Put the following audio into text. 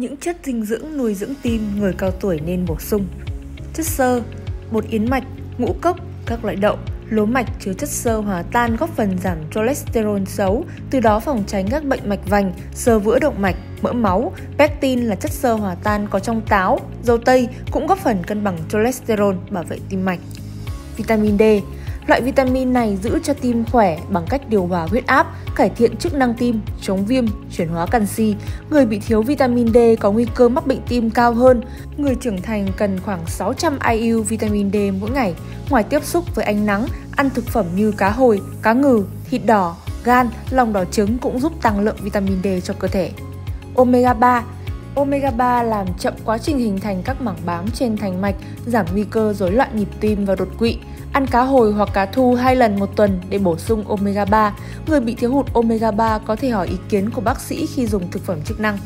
Những chất dinh dưỡng nuôi dưỡng tim người cao tuổi nên bổ sung Chất xơ, bột yến mạch, ngũ cốc, các loại đậu, lúa mạch chứa chất xơ hòa tan góp phần giảm cholesterol xấu, từ đó phòng tránh các bệnh mạch vành, xơ vữa động mạch, mỡ máu. Pectin là chất xơ hòa tan có trong táo, dâu tây cũng góp phần cân bằng cholesterol, bảo vệ tim mạch. Vitamin D Loại vitamin này giữ cho tim khỏe bằng cách điều hòa huyết áp, cải thiện chức năng tim, chống viêm, chuyển hóa canxi. Người bị thiếu vitamin D có nguy cơ mắc bệnh tim cao hơn. Người trưởng thành cần khoảng 600 IU vitamin D mỗi ngày. Ngoài tiếp xúc với ánh nắng, ăn thực phẩm như cá hồi, cá ngừ, thịt đỏ, gan, lòng đỏ trứng cũng giúp tăng lượng vitamin D cho cơ thể. Omega 3 Omega 3 làm chậm quá trình hình thành các mảng bám trên thành mạch, giảm nguy cơ rối loạn nhịp tim và đột quỵ. Ăn cá hồi hoặc cá thu hai lần một tuần để bổ sung omega 3. Người bị thiếu hụt omega 3 có thể hỏi ý kiến của bác sĩ khi dùng thực phẩm chức năng.